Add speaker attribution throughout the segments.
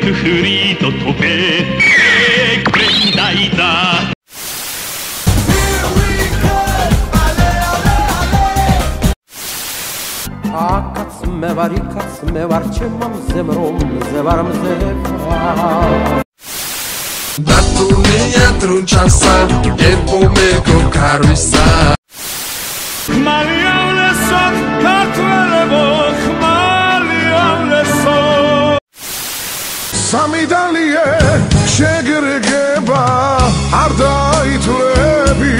Speaker 1: მოკე ეკრენდაიდა
Speaker 2: აკაც მე ვარ იქაც მე ვარ ჩემამზე რომზე ვარ მზე
Speaker 3: დათუნია დრუნჩასა ერბო მეგო კარვისა
Speaker 1: ხმალიავლესო ქართველებო
Speaker 3: სამიდალიე შეგრგება არ დაითვლები.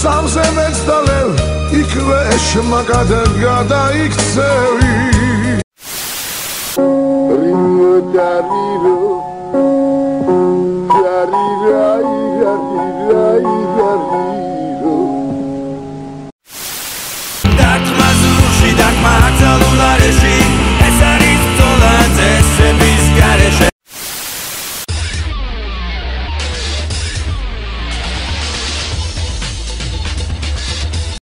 Speaker 3: სამზე მეცდალელ იქვე შემაგადებ გადაიქცევი. რიმ და რიმ